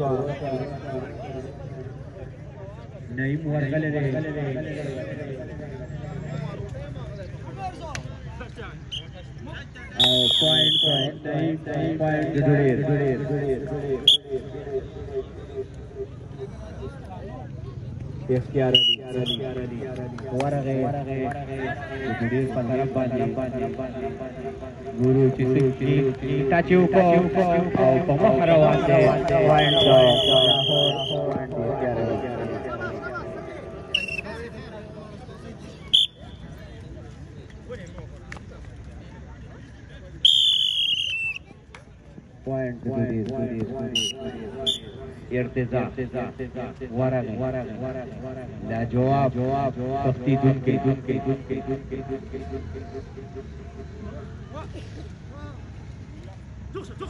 का नहीं मुहरकल रे पॉइंट पॉइंट नहीं पॉइंट गुडेर गुडेर गुडेर गुडेर एफकेआर अली ಹೊರಗೆ ಗುಡಿ ಗುರು point point point इर्तिजा वरग लाजवाब सख्ती दुन के दुन के दुन के दुन के दुन के दुन के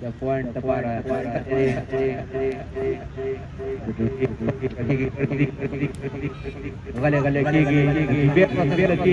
The point, the point, the point, the point. Gale gale ki ki ki bel pas bel ki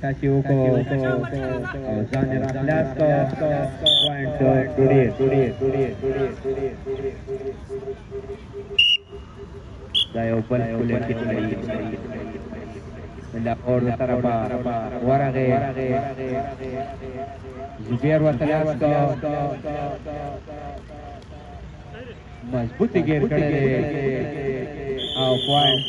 Tachiu ko Zane Rahlas ko point today today today today da open kule kitari da or tarafa warage Zubair Watalas ko मजबूती गेर करे आओ point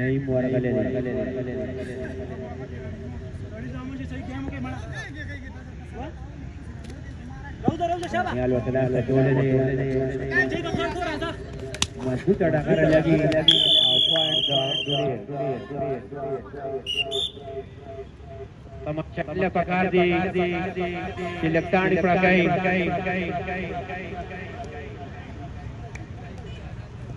नहीं मोर का ले याल वकला लटोले ने मज़बूत डाकर लगी तमक्या प्रकार दी। सिलेक्टाणी प्रकाई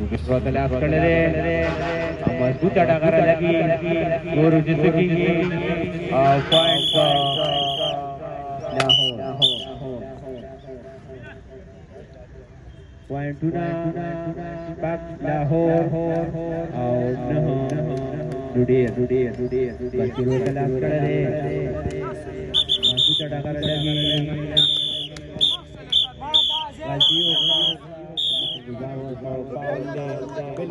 विश्व तलाश कर ले मज़बूत डगर लगी गुरु ज़िंदगी की पॉइंट ना हो पॉइंट टू ना पाक लाहौर और न हो दुडिया दुडिया दुडिया दुडिया तलाश कर ले मज़बूत डगर लगी गलती हो बिल्कुल पॉइंट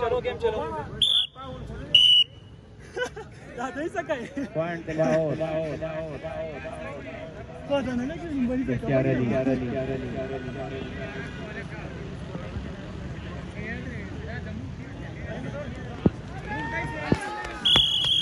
चलो गेम चलो दादा सकाळी पॉइंट लाहो Bien, Julián, ज़बरदस्त पॉइंट पॉइंट टू आतो और नह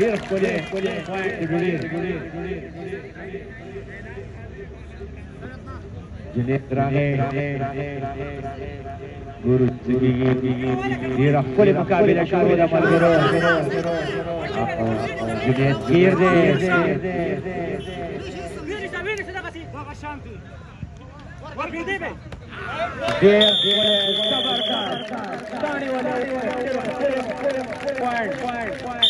Ercole, गुरु ये रफले मुकाबले मुकाबले का मलगरो Junaid गिरदे Dear, dear, Sabarka, Tani, Point, point, point.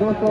200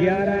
11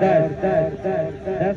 10 10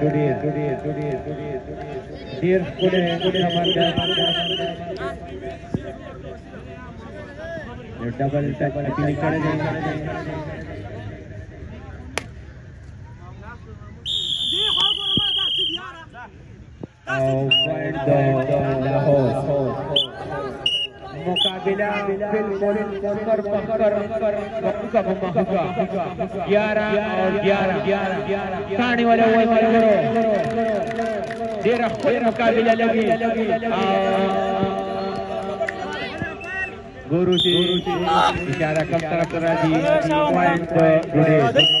ग्यारह जुड़िए जुड़िए जुड़िए जुड़िए पूरे डबल टच अपील कर पॉइंट लाहौर मुकाबला मोरे कर पकड़ कर महँगा ग्यारह और ग्यारह साड़ी वाले वो करो देर खुद मुकाबला लगी गुरु जी इशारा कब तरफ़ करा जी पॉइंट जुड़े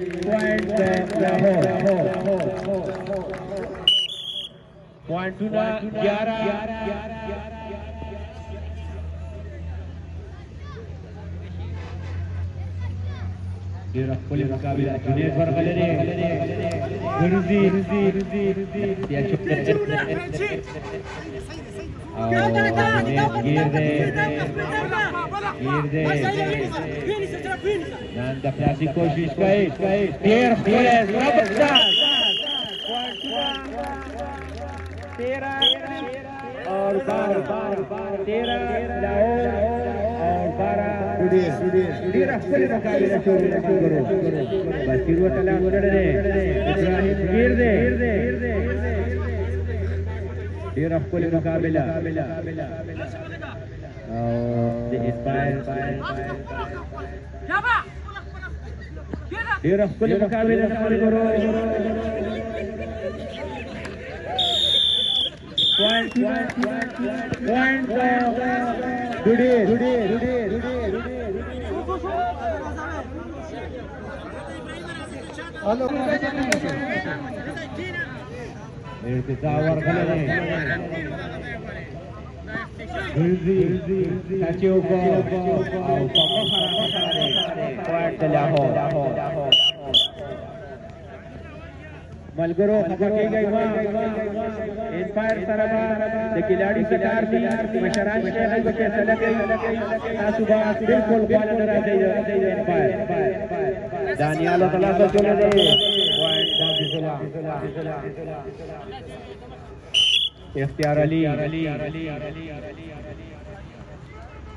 Quantuna, Quantuna, Quantuna, Liverpool mukabila Junior Gallery Guruji ya shukr Nanda Plasi कोशिश कई पेर खोले रबदा तेरह और बार बार तेरह लाहौर डेर ऑफ़ कोली मुकाबला डेर ऑफ़ कोली मुकाबला पॉइंट लाहौर मलगरो एम्पायर तरफ़ द खिलाड़ी की थी मशरान के को के सलग गई तासुबा बिल्कुल बाल नज़र गई एम्पायर दानियाल तलाश चले गए। पॉइंट इफ्तियार अली।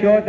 14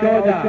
14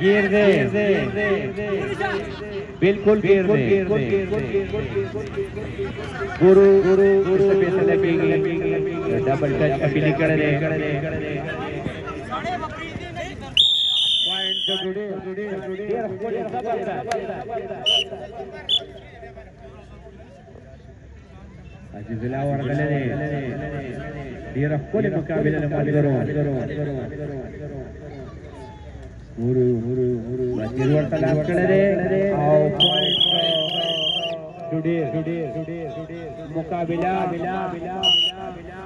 गिर दे। बिल्कुल गिर दे। गुरु गुरु गुरु डबल टच अपीली कर दे। जिला वर्गले दीर मुकाबले ಮೂರು ಮೂರು ಮೂರು ಇರುವಂತ ಕಡೆ ಜುಡೀರ್ ಜುಡೀರ್ ಜುಡೀರ್ ಜುಡೀರ್ ಮುಕಾಬಿಲಾ ಬಿಲಾ ಬಿಲಾ ಬಿಲಾ ಬಿಲಾ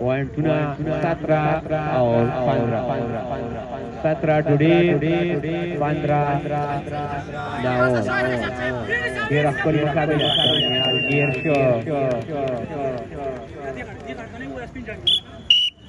पॉइंट चुना सत्रह और पंद्रह सत्रह टुडे पंद्रह नाओ फिर आपको मुकाबला गियर शो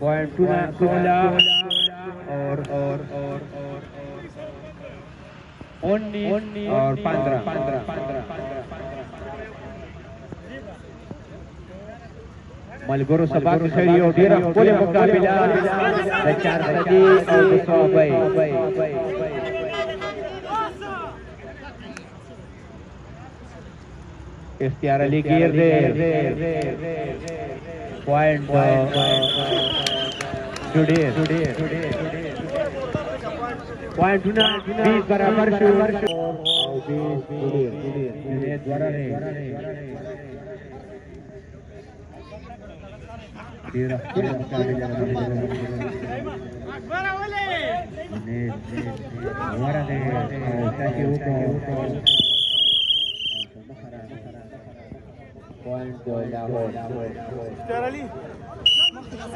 कोयमटूरा सोलह और और और और उन्नीस और पंद्रह पंद्रह मलगुरु सभा शरी और डेरा पूरे मुकाबला चार सदी और दो सौ बई इख्तियार अली गिर दे पॉइंट जुड़े पॉइंट बीस बराबर point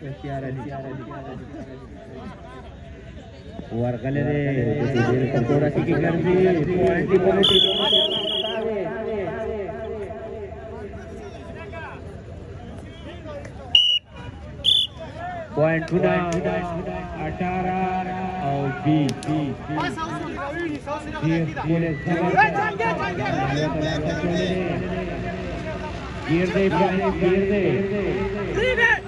Daniel Wargale de Pagora Siki Garbi Point di Boniti Point Tuna Atara और बीस गिर दे गिर दे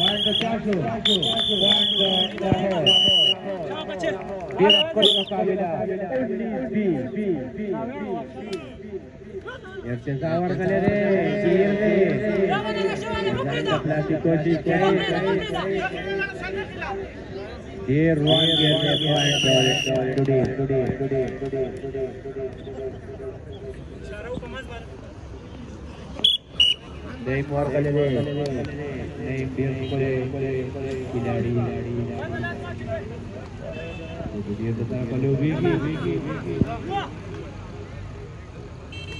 Point the castle, point the castle. Vira a coisa na família. बी बी याचे जावर केले रे कोशिश Bukrida, आहे Bukrida! Here one gets a point today, today, today, today, today. नहीं मोर कले दे नहीं बियर कोले खिलाड़ी ये तो ता कले वीगी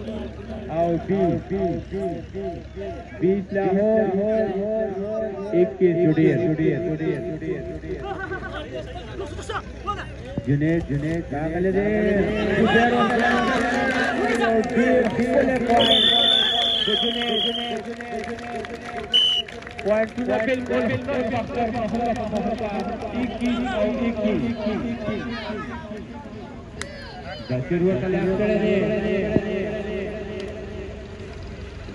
B B बीस लाहौर इक्कीस जुड़िए जुड़िए जुड़िए जुड़िए जुनेद जुनेद कागल दे जुबेर और फिर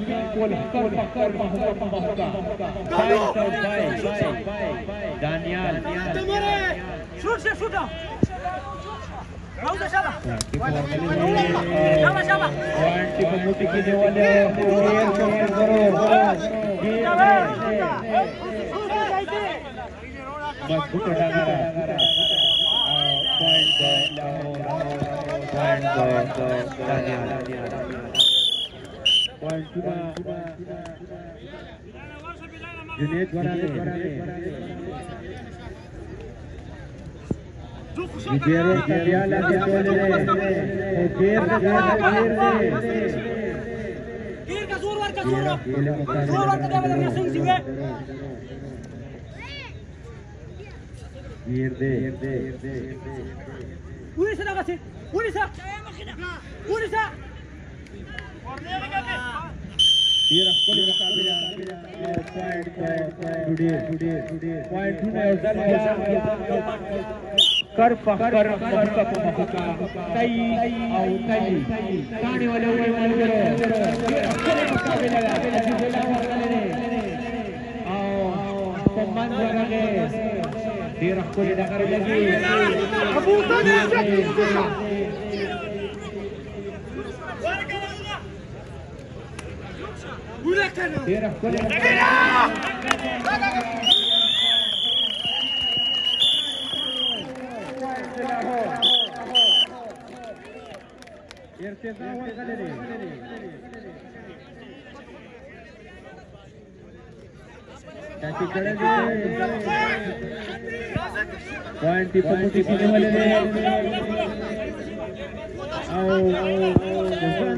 बिल्कुल कर पकड़ मोहब्बत मोहब्बत फाइट और fight fight Daniyal shoot down! Raul da Shaba! Shaba Shaba! Point की बमुटी की वाले एयर कमेंट करो मज़बूत डागरा पॉइंट पॉइंट पॉइंट चुना por encima Junet Guillermo cambiar la acción de Ofer Girdi. Unisa da gasi. Unisa. Unisa. War ka dama dama sing siwe! Girde Uri sa nakasi! Uri sa! Uri sa! Tira kole mukabila point today today point tune कर मोहब्बत मोहब्बत कई और कई खाने वाले हुए वाले करो लगा आओ सम्मान लगे देर को कर लगी अबू देर को ले Irtiza var galeri. त्याची कडक पॉइंट ती पण ती किती वाले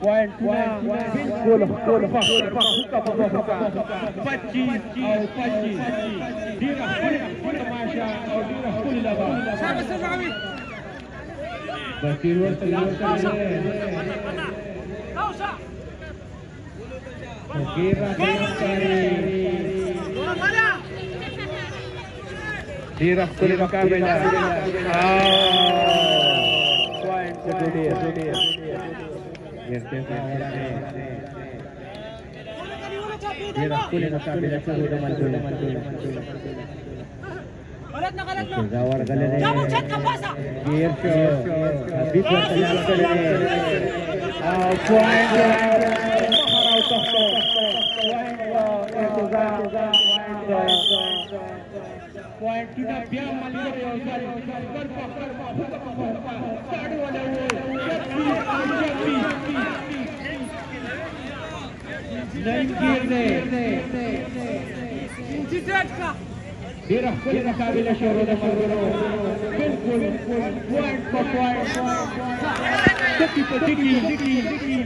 One, one, one. Bola, bola, bola, buka, buka, buka. Pachi, au pachi. Dira, kuli, tamasha, au dira, kuli laba. Sama sama kami. Bakirwa, bakirwa. Kausa. Bakirwa, bakirwa. Dira, kuli, bakirwa. Ah. Sedih, sedih. Ni Kamu chat ka pasa. Gear show Habis bertelan kali ni Ah, point Maharau Tohto Point Irtizam Point kita biar malir Berpa berpa berpa Sadu wala Naik gear ni Chat ka. Dirah kull mukabila shuru da margaro बिल्कुल point पर point टिकी पर टिकी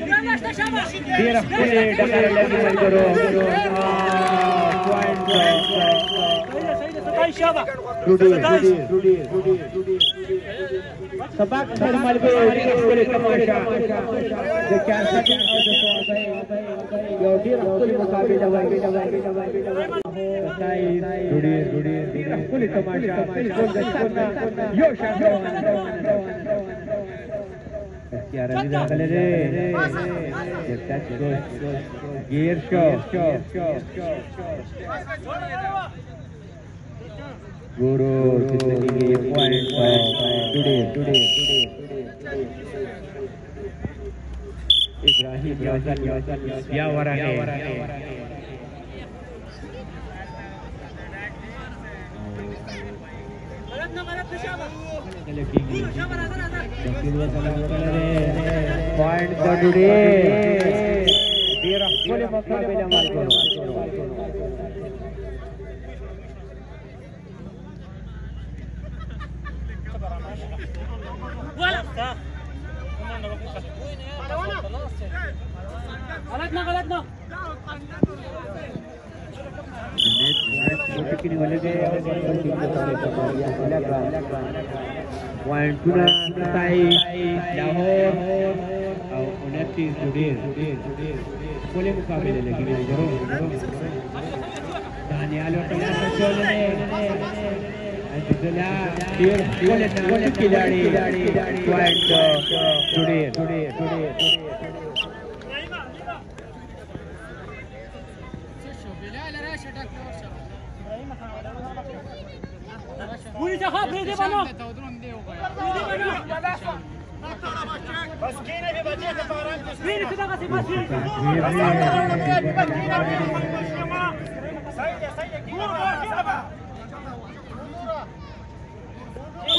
Ganas na shaba. Dirah kull dakar lagi margaro point Sabak ko kull tamasha the cancer soul your dirah kull mukabila Rudir Rudir Dirah kull tamasha बिल्कुल गचकुना यो शाबाश Secara tidak kali ni. Touch goes. Gear show. Guru Sisagi point today today Ibrahim Yasan Yasan Ya warane Kalat na kalat na shaba. Kalabing Shaba Eh. Daniel, ¿qué pasa? ¿Qué pasa? ¿Qué pasa? ¿Qué pasa? ¿Qué pasa? ¿Qué pasa? ¿Qué. Sayın, sayın, kim var?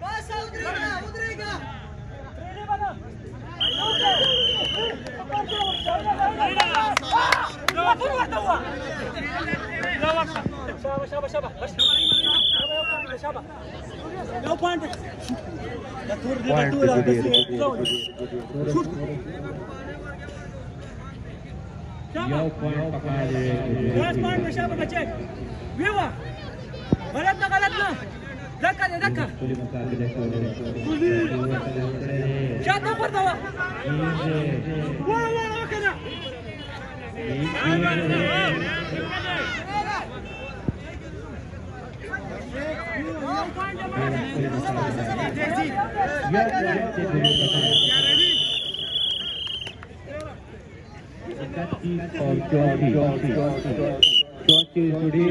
Passa o Driga, o Driga! Point. दस point नशा पर बचे viewer गलत ना गलत ना धक्का दे धक्का क्या ना पड़ता हुआ वो वो ओके ना You're from Turkey. Turkey today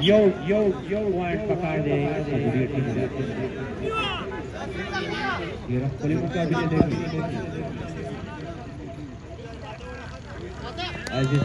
Yo, yo, yo, one Pakade. Así